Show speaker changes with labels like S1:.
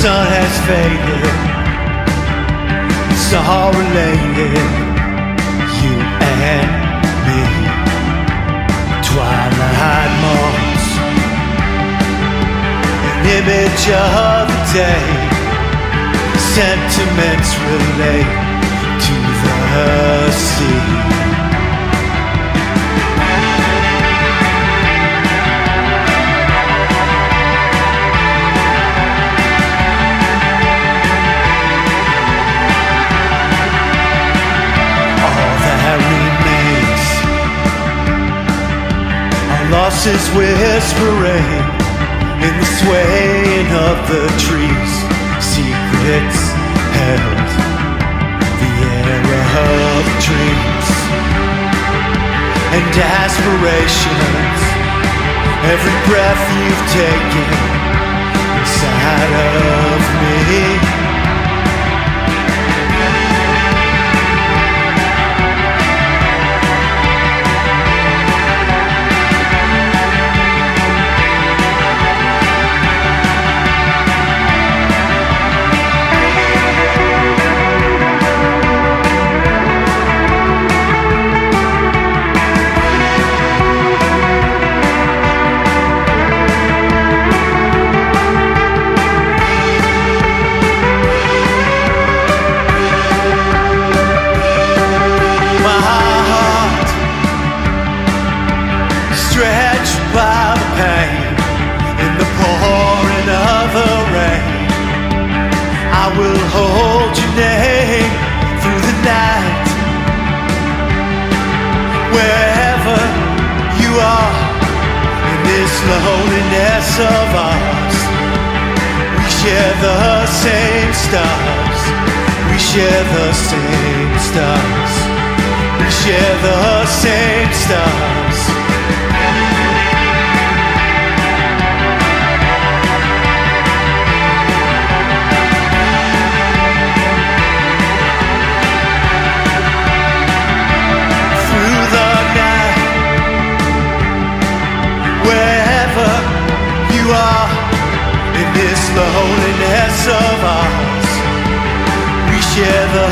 S1: sun has faded. It's all related, you and me. Twilight months, an image of the day. Sentiments relate Losses whispering in the swaying of the trees. Secrets held, the era of dreams and aspirations. Every breath you've taken inside of me. I will hold your name through the night, wherever you are in this loneliness of ours. We share the same stars. We share the same stars. We share the same stars. Of ours. We share the